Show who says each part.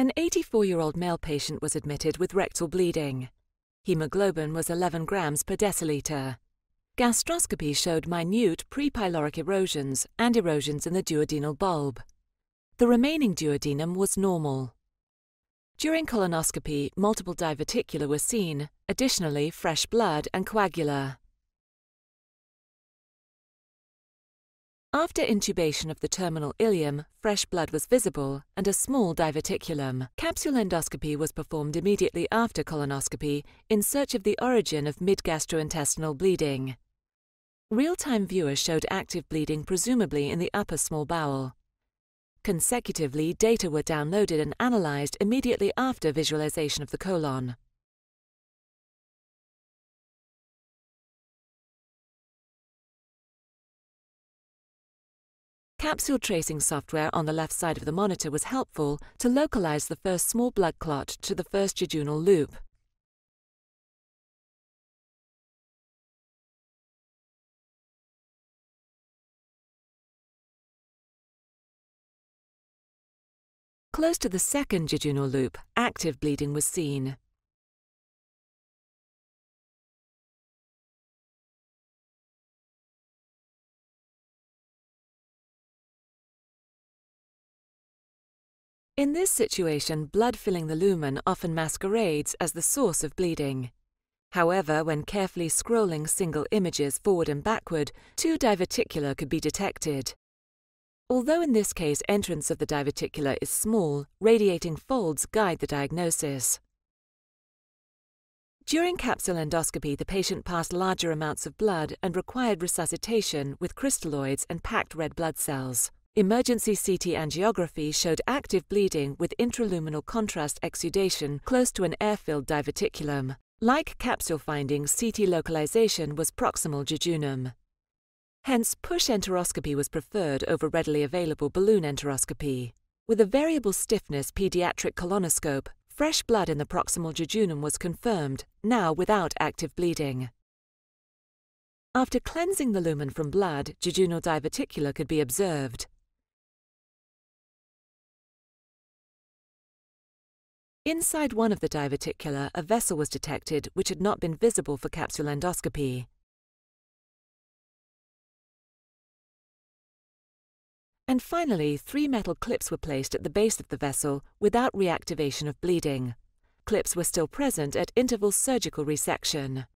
Speaker 1: An 84 year old male patient was admitted with rectal bleeding. Hemoglobin was 11 grams per deciliter. Gastroscopy showed minute prepyloric erosions and erosions in the duodenal bulb. The remaining duodenum was normal. During colonoscopy, multiple diverticula were seen, additionally fresh blood and coagula. After intubation of the terminal ileum, fresh blood was visible and a small diverticulum. Capsule endoscopy was performed immediately after colonoscopy in search of the origin of mid-gastrointestinal bleeding. Real-time viewers showed active bleeding presumably in the upper small bowel. Consecutively, data were downloaded and analyzed immediately after visualization of the colon. Capsule tracing software on the left side of the monitor was helpful to localize the first small blood clot to the first jejunal loop. Close to the second jejunal loop, active bleeding was seen. In this situation, blood filling the lumen often masquerades as the source of bleeding. However, when carefully scrolling single images forward and backward, two diverticula could be detected. Although in this case entrance of the diverticula is small, radiating folds guide the diagnosis. During capsule endoscopy, the patient passed larger amounts of blood and required resuscitation with crystalloids and packed red blood cells. Emergency CT angiography showed active bleeding with intraluminal contrast exudation close to an air-filled diverticulum. Like capsule findings, CT localization was proximal jejunum. Hence, push enteroscopy was preferred over readily available balloon enteroscopy. With a variable stiffness pediatric colonoscope, fresh blood in the proximal jejunum was confirmed, now without active bleeding. After cleansing the lumen from blood, jejunal diverticula could be observed. Inside one of the diverticula, a vessel was detected which had not been visible for capsule endoscopy. And finally, three metal clips were placed at the base of the vessel without reactivation of bleeding. Clips were still present at interval surgical resection.